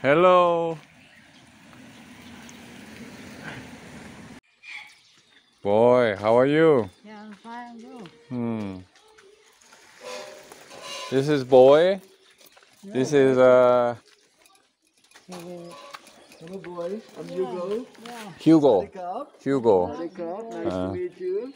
Hello. Boy, how are you? Yeah, I'm fine. You? Hmm. This is boy. This is uh Hello, boy. I'm Hugo. Yeah. Hugo. Wake up. Hugo. Nice Uh. to meet you.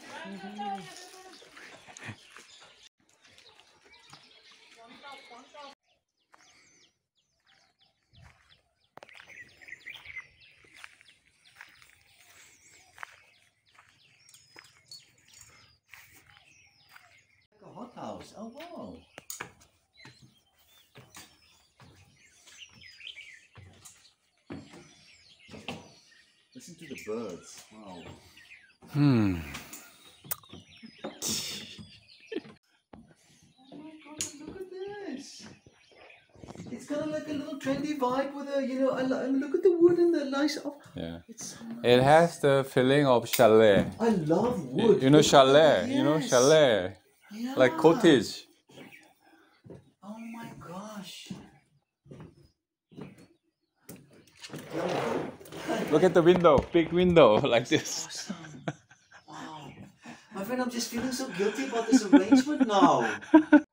Like a hot house. Oh wow. Listen to the birds. Wow. Hmm. Oh my god, look at this. It's got a, like a little trendy vibe with a, you know, I, look at the wood and the nice. Oh, Yeah. so It has the feeling of chalet. I love wood. You know chalet. that. You know chalet. Yeah. Like cottage. Oh my gosh. Look at the window. Big window like this. Awesome. Wow. My friend, I'm just feeling so guilty about this arrangement now.